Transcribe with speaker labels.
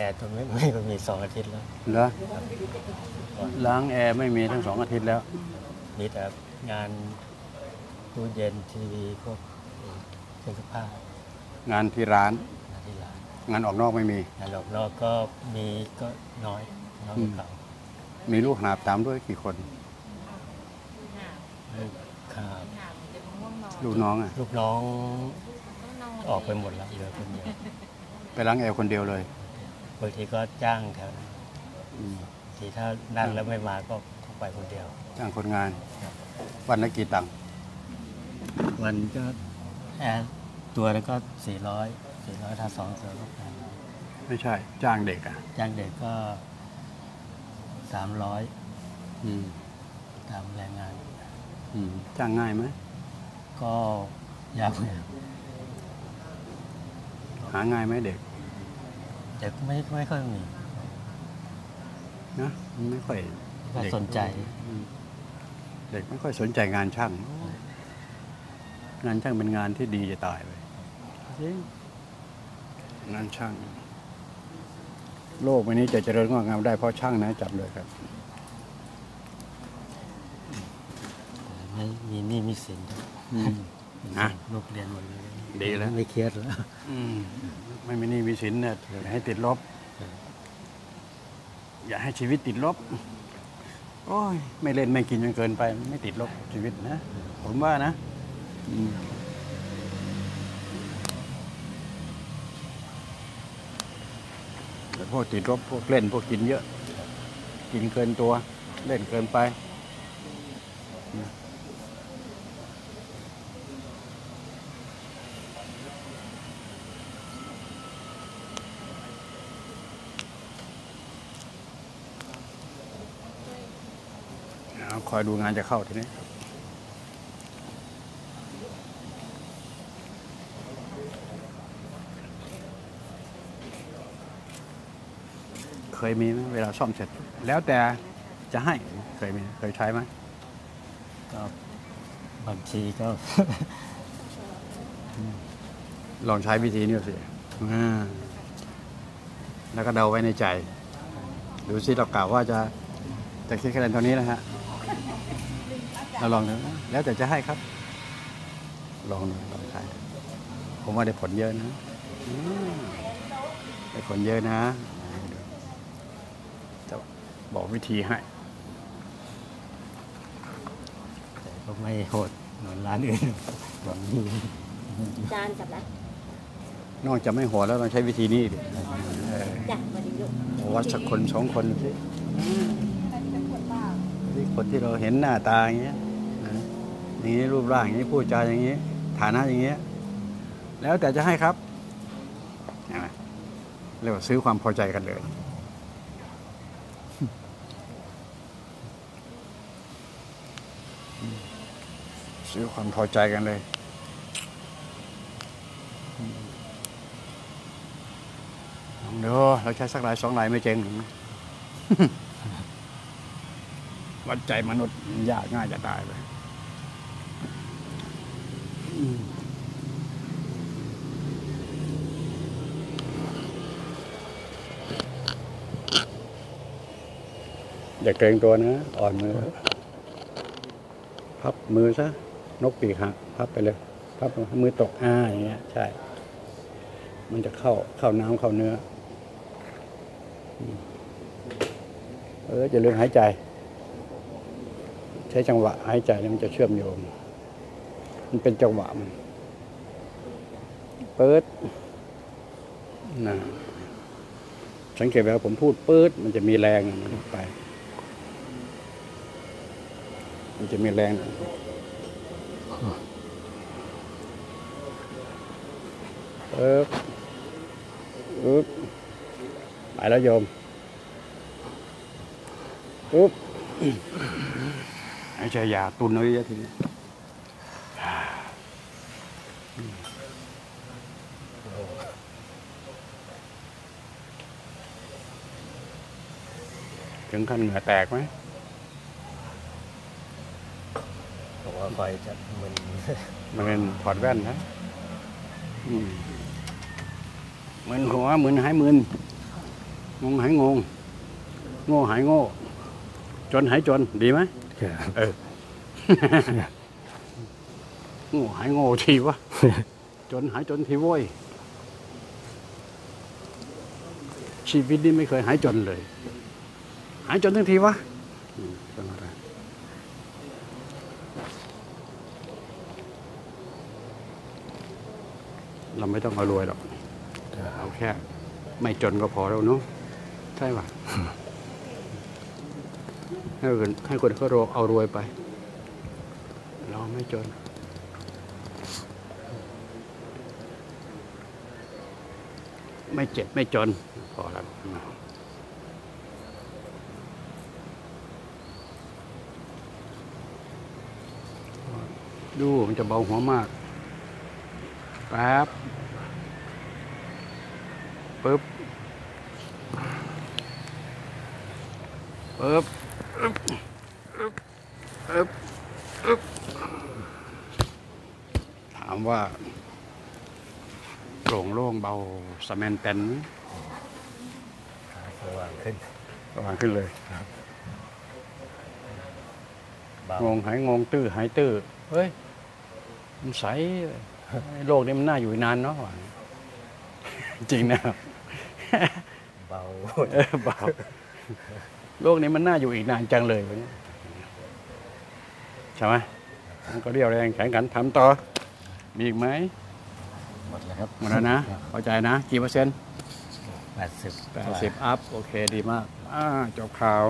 Speaker 1: แอร์ตัวไม่ไม่มันมีสองอาทิตย์แล้ว
Speaker 2: เหรอล้างแอร์ไม่มีทั้งสองอาทิตย์แล้ว
Speaker 1: มีแต่งานตู้เย็นทีวีพวกเครื่องซักผ้างา
Speaker 2: นที่ร้าน
Speaker 1: งานที่ร้าน
Speaker 2: งานออกนอกไม่มี
Speaker 1: งานออกนอกก็มีก็น้อยน้อยกว่าเก่า
Speaker 2: มีลูกหาบตามด้วยกี่คน
Speaker 1: ลูกค้า
Speaker 2: ลูกน้องอะ
Speaker 1: ลูกน้องออกไปหมดแล้วเหลือคนเดียว
Speaker 2: ไปล้างแอร์คนเดียวเลย
Speaker 1: บางทีก็จ้างแถวนั้น
Speaker 2: อืม
Speaker 1: บางทีถ้านั่นแล้วไม่มาก็ไปคนเดียว
Speaker 2: จ้างคนงาน วันละกี่ตังค์
Speaker 1: วันก็แอร์ตัวแล้วก็สี่ร้อยสี่ร้อยถ้าสองตัวก็แปดร้อย
Speaker 2: ไม่ใช่ จ้างเด็กอะ
Speaker 1: จ้างเด็กก็สามร้อย
Speaker 2: อืม
Speaker 1: ตามแรงงาน
Speaker 2: อืมจ้างง่ายไหม
Speaker 1: ก็ยากเลย
Speaker 2: หาง่ายไหมเด็ก
Speaker 1: เด็กไม่ไม่ค่อยมี
Speaker 2: นะมันไม่ค่อย
Speaker 1: ก็
Speaker 2: เด็ก
Speaker 1: สนใจ
Speaker 2: อืมเด็กไม่ค่อยสนใจงานช่าง งานช่างเป็นงานที่ดีจะตายไปจริงงานช่าง โลกใบนี้จะเจริญงอกงามได้เพราะช่างนะจับเลยครับ
Speaker 1: ไม่มีหนี่มีสิน
Speaker 2: อืม นะ
Speaker 1: ลูกเรียนหมดเลย
Speaker 2: ดีแล้ว
Speaker 1: ไม่เครียดแล้ว
Speaker 2: อืมไม่มีหนี้มีสินเนี่ยอย่าให้ติดลบ อย่าให้ชีวิตติดลบ โอ้ย ไม่เล่นไม่กินจนเกินไป ไม่ติดลบชีวิตนะ ผมว่านะอืมแต่พวกติดลบพวกเล่นพวกกินเยอะ กินเกินตัว เล่นเกินไป คอยดูงานจะเข้าทีนี้เคยมีไหมเวลาซ่อมเสร็จ แล้วแต่จะให้เคยมีเคยใช้ไหม
Speaker 1: ก็บางทีก็
Speaker 2: ลองใช้วิธีนี้ดูสิอ่าแล้วก็เดาไว้ในใจ ดูสิเรากล่าวว่าจะจะคิดคะแนนเท่านี้นะฮะ เราลองดูแล้วแต่จะให้ครับ ลองดูลองใช้ผมว่าได้ผลเยอะนะอืมได้ผลเยอะนะจะบอกวิธีให้
Speaker 1: แต่ก็ไม่โหดเหมือนร้านอื่นบางที
Speaker 3: จานจับแล้ว
Speaker 2: นอกจากไม่หัวแล้วเราใช้วิธีนี้ดิเออ
Speaker 3: จ้ะมาดีลูก
Speaker 2: วัดสักคนสองคนดูสิที่คนที่เราเห็นหน้าตาอย่างเงี้ยนะ อย่างนี้รูปร่างอย่างนี้พูดจาอย่างนี้ ฐานะอย่างเงี้ยแล้วแต่จะให้ครับเห็นไหมเรียกว่าซื้อความพอใจกันเลย ซื้อความพอใจกันเลยลองดูเราใช้สักลายสองลายไม่เจ๊งหรอวัดใจมนุษย์ยากง่ายจะตายไป อย่าเกรงตัวนะ อ่อนมือ พับมือซะ นกปีกหักพับไปเลย พับมือตกอ่าอย่างเงี้ย ใช่ มันจะเข้าเข้าน้ำเข้าเนื้อ เออจะเรื่องหายใจ ใช้จังหวะหายใจแล้วมันจะเชื่อมโยง มันเป็นจังหวะมัน เปิดนะสังเกตเวลาผมพูดปื๊ดมันจะมีแรงมันไป มันจะมีแรงเออปึ๊บไปแล้วโยมปึ๊บหายใจยาวตุนเอาเยอะทีนี้ถึงขั้นเหงื่อแตกไหม
Speaker 1: บ อกว่าคอยจะมึน
Speaker 2: มันเป็นถอดแว่นนะอืมมึนหัวมึนหายมึนงงหายงง โง่หายโง่ จนหายจนดีไหม
Speaker 1: ครับ
Speaker 2: เออโง่หายโง่ทีวะจนหายจนทีโว้ยชีวิตนี้ไม่เคยหายจนเลย หายจนทั้งทีวะอืม เป็นอะไรเราไม่ต้องเอารวยหรอกเอาแค่ ไม่จนก็พอแล้วเนาะใช่ป่ะให้คนให้คนเขารวยเอารวยไป เราไม่จน ไม่เจ็บไม่จน พอแล้วดูมันจะเบาหัวมากแป๊บปึ๊บปึ๊บอึ๊บอึ๊บอึ๊บอึ๊บถามว่าโปร่งโล่งเบาสแมนเป็นไหม
Speaker 1: สว่างขึ้น
Speaker 2: ระวังขึ้นเลย
Speaker 1: เบาง
Speaker 2: งหายงงตื้อหายตื้อเฮ้ยมันใส โลกนี้มันน่าอยู่อีกนานเนาะว่ะจริงนะ
Speaker 1: เบ
Speaker 2: เออเบาโลกนี้มันน่าอยู่อีกนานจังเลยใช่ไหมมันก็เรียวแรงแข็งขันทำต่อ มีอีกไหม
Speaker 1: หมดแล้วครับ
Speaker 2: หมดแล้วนะเข้าใจนะ กี่เปอร์เซ็นต์
Speaker 1: แปดสิบ
Speaker 2: แปดสิบอัพ โอเคดีมาก อ่าจบข่าว